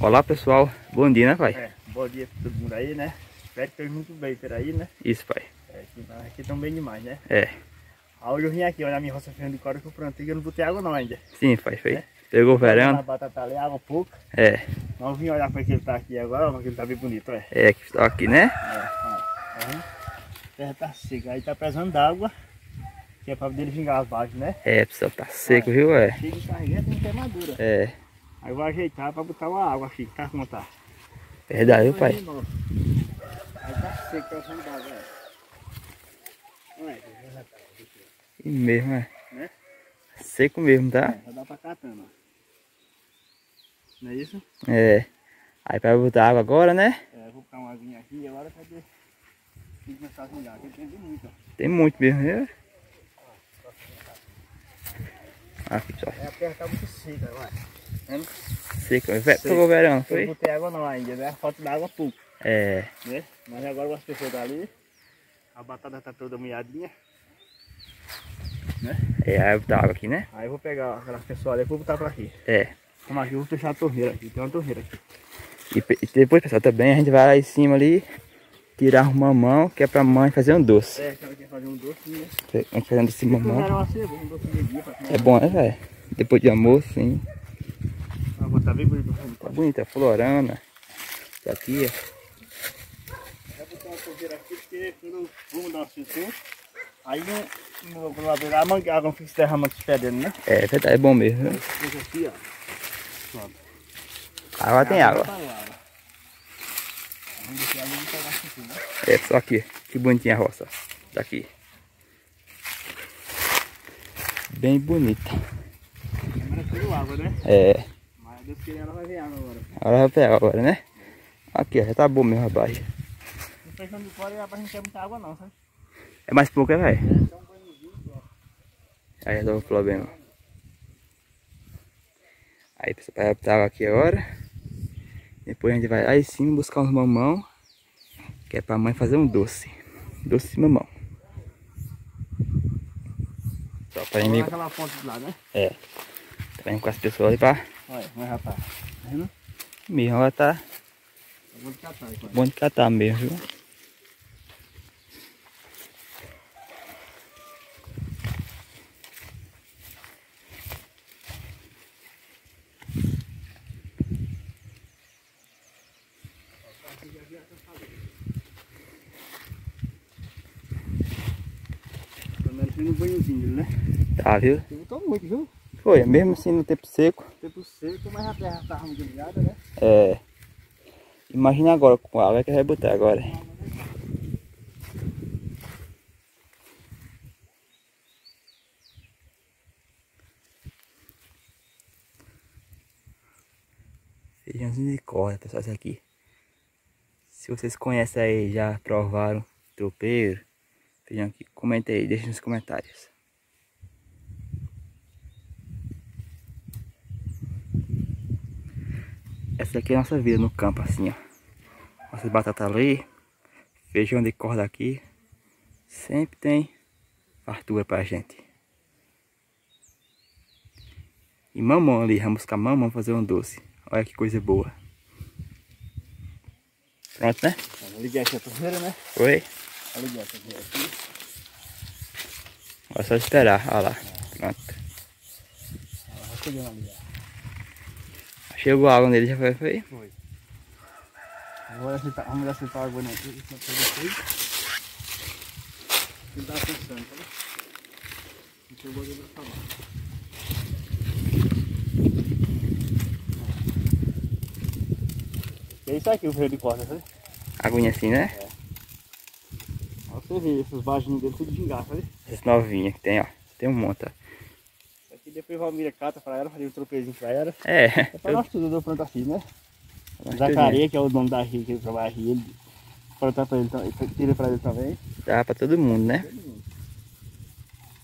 Olá pessoal, bom dia né pai? É, bom dia pra todo mundo aí, né? Espero que esteja muito bem por aí, né? Isso pai. É, aqui, aqui estão bem demais, né? É. Aí hoje eu vim aqui olhar minha roça feijão de cora que eu plantei e eu não botei água não ainda. Sim pai, foi. É. Pegou o A verão? batata ali, água pouca. É. Eu vim olhar para que ele tá aqui agora, porque ele tá bem bonito, olha. É, que está aqui né? É, ó. Tá? A terra tá seca, aí tá precisando d'água, que é pra poder vingar as baixas, né? É pessoal, tá seco viu? É. Chega de carregar, tem que ter madura. É. Aí eu vou ajeitar pra botar uma água aqui, tá como tá? Verdade viu pai? Aí tá seco, precisando d'água, olha. Olha, E mesmo é. Né? Seco mesmo, tá? É, já dá pra catando, ó. Não é isso? É. Aí para botar água agora né? É, vou botar uma aguinha aqui agora cadê? Tem que começar a vingar, aqui tem muito, ó. Tem muito mesmo, viu? Aqui pessoal, É, a terra tá muito seca, vai. Vendo? seco. Ve- Seco. Pegou o verão, não Eu foi? não botei água não ainda, né? Falta d'água pouco, É. né? Mas agora as pessoas tá ali. A batata tá toda molhadinha. É, aí botar água aqui né? Aí eu vou pegar aquelas pessoas ali e vou botar pra aqui. É. Como aqui, eu vou fechar a torneira aqui. Tem uma torneira aqui. E, e depois pessoal, também a gente vai lá em cima ali tirar o mamão, que é pra mãe fazer um doce. É, que ela quer fazer um doce, né? A gente fazendo esse mamão. Uma cebola, um doce dia. É bom, né, velho? Depois de almoço, sim. Botar bem bonito. Tá bonita, é florana. Isso aqui, Vai botar uma aqui porque quando vamos dar assim, assim, aí no, no ladeira, a manga- a água não fica se derramando se perdendo, né? é, é verdade, é bom mesmo. Coisa aqui, ó. Agora tem água. Tá né? É, só aqui. Que bonitinha a roça. Tá aqui. Bem bonita. Né? É. Ela vai ver água agora. Agora vai pegar agora, né? Aqui, ó, já tá bom mesmo, rapaz. Não fechando de fora é pra gente ter muita água não, sabe? É mais pouco, é, velho? Aí resolve o problema. Aí, vai botar água aqui agora. Depois a gente vai lá em cima buscar uns mamão. Que é pra mãe fazer um doce. Doce de mamão. Só pra ponte de lá, né? É. Tá indo com as pessoas ali pra. Olha, mas rapaz. Tá vendo? Mesmo, ela tá Eu vou catar aí, pai. bom de catar mesmo, viu? Pelo menos tem no banhozinho, né? Tá, viu? Você botou muito, viu? Foi, mesmo assim no tempo seco. Tempo seco, mas a terra tava muito ligada, né? É. Imagina agora com a água que vai botar agora. Feijãozinho de corda, pessoal, esse aqui. Se vocês conhecem aí, já provaram tropeiro, feijão aqui, comenta aí, deixa nos comentários. Essa aqui é a nossa vida no campo, assim, ó. Nossas batatas ali, feijão de corda aqui. Sempre tem fartura pra gente. E mamão ali, vamos buscar mamão fazer um doce. Olha que coisa boa. Pronto, né? Eu liguei aqui a torneira, né? Foi? Eu liguei a torneira aqui. É só esperar, olha lá. Pronto. Ela vai pegando ali, ó. Chegou a água nele, já foi? foi? Foi. Agora você tá, vamos se tá água aqui. Ele tá pensando, tá vendo? Então eu vou jogar pra. E é isso aqui o veio de corda, sabe? Aguinha assim, né? Olha você vê, esses vaginhos dele tudo gingar, sabe? Essas novinhas que tem, ó. Tem um monte, ó. Aqui depois o Valmira cata pra ela, fazer um tropezinho pra ela. É. É pra nós tudo, eu planto assim, né? Zacaria, que é o dono da ria, que ele trabalha ria, ele plantar pra ele, também, tira pra ele também. Dá pra todo mundo, né?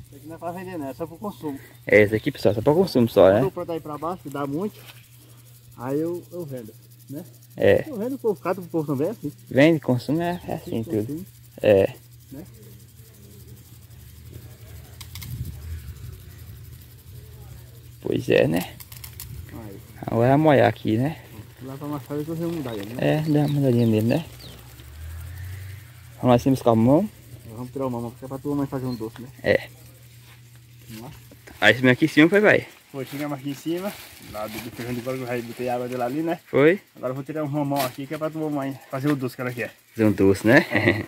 Isso aqui não é pra vender, né? É só pro consumo. É, esse aqui, pessoal, só pra consumo só, Quando né? eu plantar aí pra baixo, que dá muito, aí eu, eu vendo, né? É. Eu vendo o povo, cata pro povo também, é assim. Vende, consumo, é é assim tudo. É. Né? Pois é, né? Agora é molhar aqui, né? Lá pra mais tarde eu vou mudar ele, né? É, dá uma olhadinha nele, né? Vamos lá assim buscar o mamão? Vamos tirar o mamão, porque é pra tua mãe fazer um doce, né? É. Vamos lá. Aí meu aqui em cima foi, vai. Foi, tiramos aqui em cima, lá do, do feijão de couro que eu botei água dele ali, né? Foi. Agora eu vou tirar um mamão aqui, que é pra tua mãe fazer o doce que ela quer. Fazer um doce, né?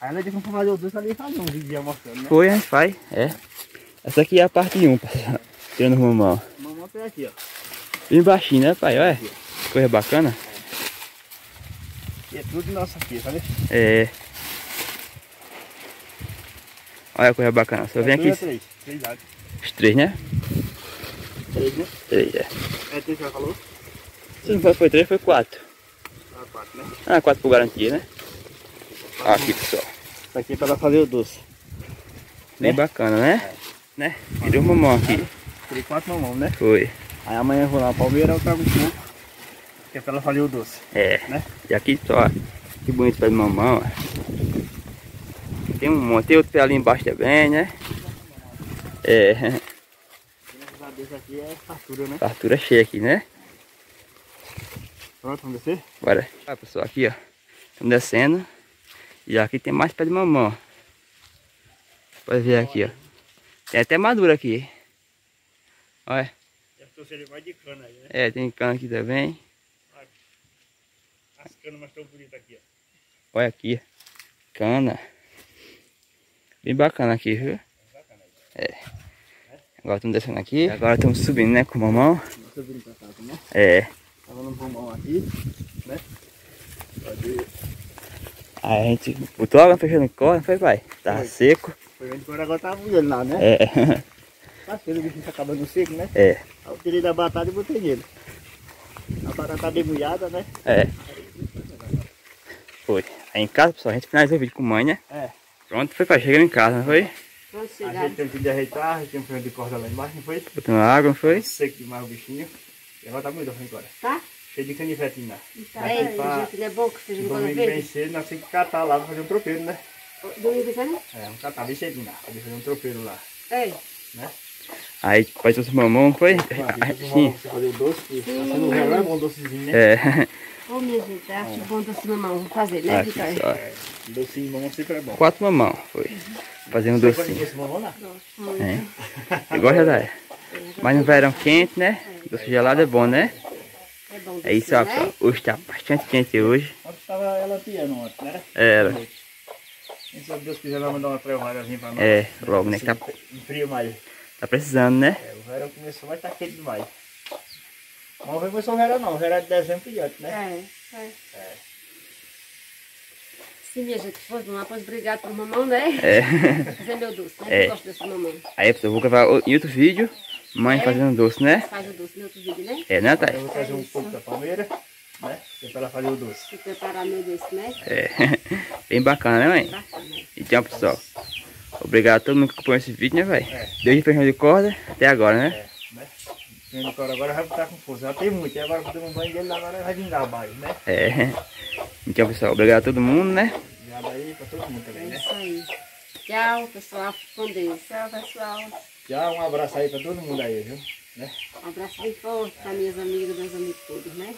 Aí ela que vamos fazer o doce ali e fazer um vídeo mostrando, né? Foi, a gente faz. É. Essa aqui é a parte 1, pessoal. Tirando o mamão. Mamão tem aqui, ó. Bem baixinho, né, pai? Olha. Coisa bacana. E é tudo nosso aqui, sabe? É. Olha a coisa bacana. Só vem É tudo aqui é três, três os três, né? Três, né? Três, é. É três que ela falou? Se não foi três, foi quatro. Ah, quatro, né? Ah, quatro por garantia, né? Ó, aqui, pessoal. Isso aqui é pra ela fazer o doce. Bem Né? bacana, né? Né? Tirou o mamão aqui. Tirei quatro mamão, né? Foi. Aí amanhã eu vou lá na palmeira, eu trago um pouco. Que é pra ela fazer o doce, É. né? E aqui só, que bonito pé de mamão, ó. Tem um monte, tem outro pé ali embaixo também, né? É, Graças a Deus aqui é fartura, né? fartura cheia aqui, né? Pronto, vamos descer? Bora. Olha pessoal, aqui ó, estamos descendo. E aqui tem mais pé de mamão. ó. Pode ver aqui, ó. Tem até madura aqui. Olha, aí, né? é, tem cana aqui também. As canas mais tão bonitas aqui, ó. Olha aqui, cana. Bem bacana aqui, viu? É. Agora estamos descendo aqui. Agora estamos subindo, né, com o mamão. Subir pra casa, né? É. Tava no pulmão aqui, né? Pode... Aí a gente botou água fechando corda, não foi, pai? Tava Foi. seco. Foi vendo agora tá molhando lá, né? É. Tá cedo, o bichinho tá acabando seco, né? É. Aí eu tirei da batata e botei nele. A batata tá debulhada, né? É. Foi. Aí em casa, pessoal, a gente finalizou o vídeo com mãe, né? É. Pronto, foi pai, chegando em casa, não foi? Pronto, A chegaram. gente teve que ajeitar, a gente tem um feijão de corda lá embaixo, não foi? Botando água, não foi? Seco demais o bichinho. E agora tá muito ruim agora. Tá? Cheio de canivete ainda. Tá aí, pra- gente, ele é bom que seja de coisa Domingo bem cedo, nós temos que catar lá pra fazer um tropeiro, né? Domingo você não? É, vamos catar bem cedinho lá, pra fazer um tropeiro lá. Ei, Aí pai trouxe o mamão, não foi? Aqui, Sim. você fazer o doce, tá um verão, é bom docezinho, né? É. ô minha gente, acho bom doce mamão. Vamos fazer, né, Vitória? pessoal. É, docinho de mamão sempre é bom. Quatro mamão, foi. Fazer um Você docinho. desse mamão lá? É. Eu gosto da. Mas no verão quente, né? Doce gelado é bom, né? É bom É isso, ó, pessoal. Hoje tá bastante quente hoje. Ontem tava ela piando ontem, né? Era. Quem sabe Deus quiser vai mandar uma trevadazinha pra nós. É, logo, né? Que tá, frio mais. Tá precisando, né? É, o verão começou, mas tá quente demais. Não foi começou o verão não, o verão é de dezembro e diante, né? É, é. Sim, minha gente, pois vamos lá, pois obrigado por mamão, né? É. Fazer meu doce, né? É. Eu gosto desse mamão. Aí, pessoal, eu vou gravar em outro vídeo. Mãe fazendo doce, né? Faz o doce no outro vídeo, né? É, né, Thay? eu vou trazer um pouco da palmeira, né? É pra ela fazer o doce. Vou preparar meu doce, né? É. Bem bacana, né, mãe? Bacana. Então, pessoal. Obrigado a todo mundo que acompanhou esse vídeo, né, velho? É. Desde feijão de corda até agora, né? É, né? Vendo agora, agora vai ficar com força. Já tem muito, e agora que eu um banho dele, agora vai vingar mais, né? É. Então, pessoal, obrigado a todo mundo, né? Já daí pra todo mundo É também, né? isso aí. Tchau, pessoal. Fique com Deus. Tchau, pessoal. Já um abraço aí pra todo mundo aí, viu? Né? Um abraço bem forte para minhas amigas, meus amigos todos, né?